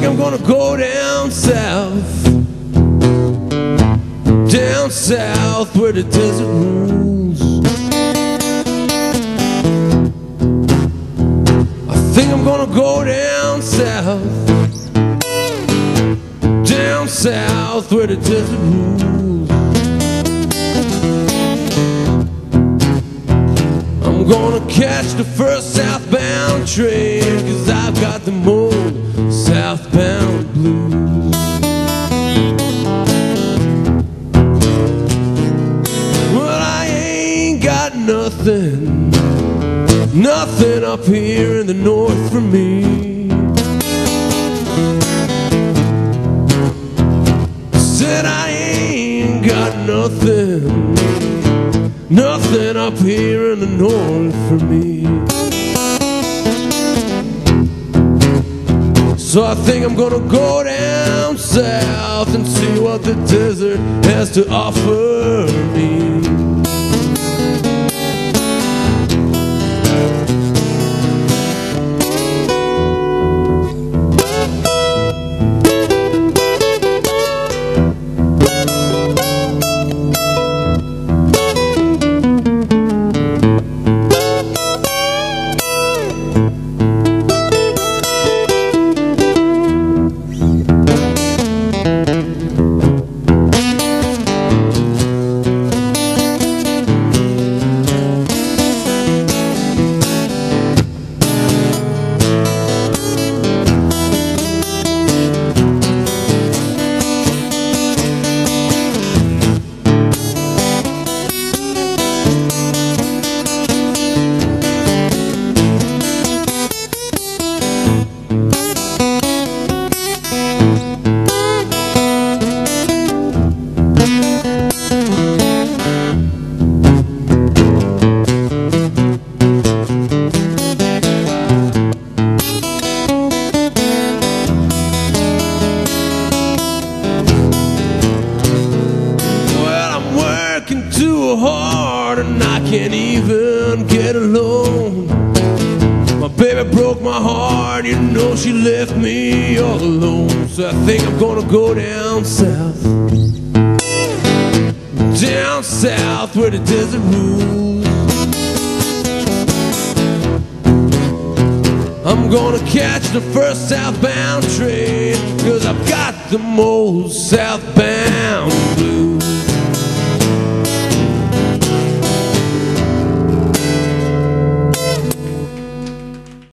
think I'm gonna go down south. Down south where the desert rules. I think I'm gonna go down south. Down south where the desert rules. I'm gonna catch the first southbound train, cause I've got the moon southbound blues. Well, I ain't got nothing, nothing up here in the north for me. Said I ain't got nothing, nothing up here in the north for me. So I think I'm gonna go down south and see what the desert has to offer me. Too hard and I can't even get alone. My baby broke my heart, you know she left me all alone. So I think I'm gonna go down south. Down south where the desert rules. I'm gonna catch the first southbound train, cause I've got the most southbound blues.